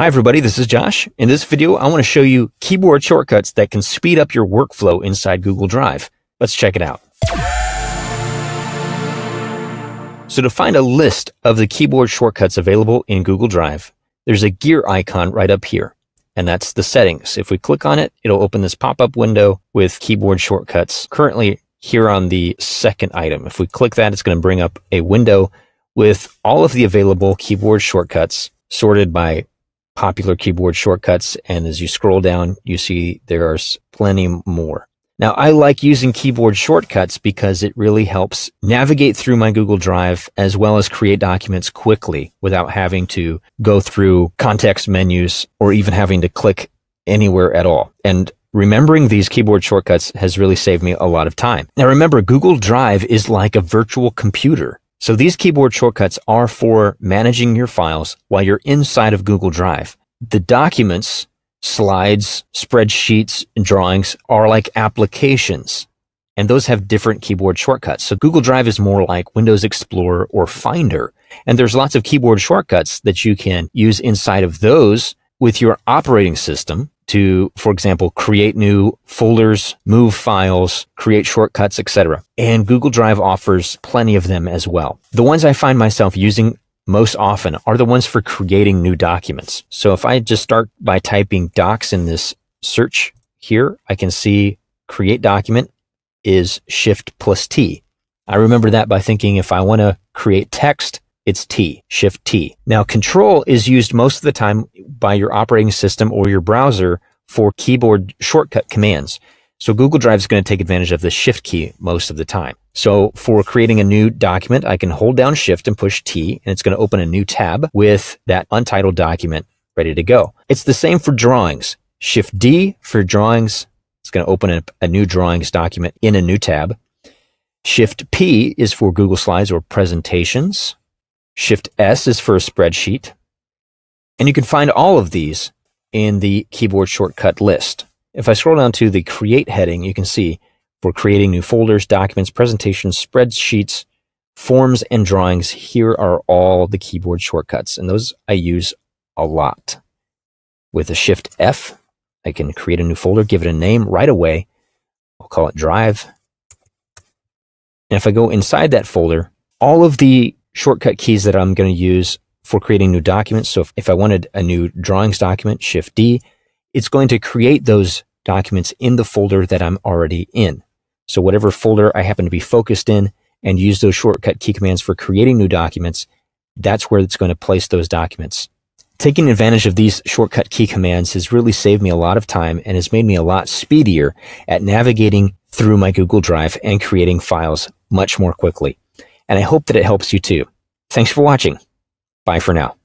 Hi everybody, this is Josh. In this video, I want to show you keyboard shortcuts that can speed up your workflow inside Google Drive. Let's check it out. So to find a list of the keyboard shortcuts available in Google Drive, there's a gear icon right up here, and that's the settings. If we click on it, it'll open this pop-up window with keyboard shortcuts. Currently here on the second item, if we click that, it's going to bring up a window with all of the available keyboard shortcuts sorted by popular keyboard shortcuts. And as you scroll down, you see there are plenty more. Now, I like using keyboard shortcuts because it really helps navigate through my Google Drive as well as create documents quickly without having to go through context menus or even having to click anywhere at all. And remembering these keyboard shortcuts has really saved me a lot of time. Now, remember, Google Drive is like a virtual computer. So these keyboard shortcuts are for managing your files while you're inside of Google Drive. The documents, slides, spreadsheets, and drawings are like applications. And those have different keyboard shortcuts. So Google Drive is more like Windows Explorer or Finder. And there's lots of keyboard shortcuts that you can use inside of those with your operating system to, for example, create new folders, move files, create shortcuts, etc. And Google Drive offers plenty of them as well. The ones I find myself using most often are the ones for creating new documents. So if I just start by typing docs in this search here, I can see create document is shift plus T. I remember that by thinking if I want to create text, it's T, Shift T. Now, Control is used most of the time by your operating system or your browser for keyboard shortcut commands. So Google Drive is going to take advantage of the Shift key most of the time. So for creating a new document, I can hold down Shift and push T, and it's going to open a new tab with that untitled document ready to go. It's the same for drawings. Shift D for drawings. It's going to open a, a new drawings document in a new tab. Shift P is for Google Slides or presentations. Shift S is for a spreadsheet. And you can find all of these in the keyboard shortcut list. If I scroll down to the create heading, you can see for creating new folders, documents, presentations, spreadsheets, forms, and drawings, here are all the keyboard shortcuts. And those I use a lot. With a shift F, I can create a new folder, give it a name right away. I'll call it drive. And if I go inside that folder, all of the shortcut keys that I'm going to use for creating new documents. So if, if I wanted a new drawings document, Shift D, it's going to create those documents in the folder that I'm already in. So whatever folder I happen to be focused in and use those shortcut key commands for creating new documents, that's where it's going to place those documents. Taking advantage of these shortcut key commands has really saved me a lot of time and has made me a lot speedier at navigating through my Google Drive and creating files much more quickly. And I hope that it helps you too. Thanks for watching. Bye for now.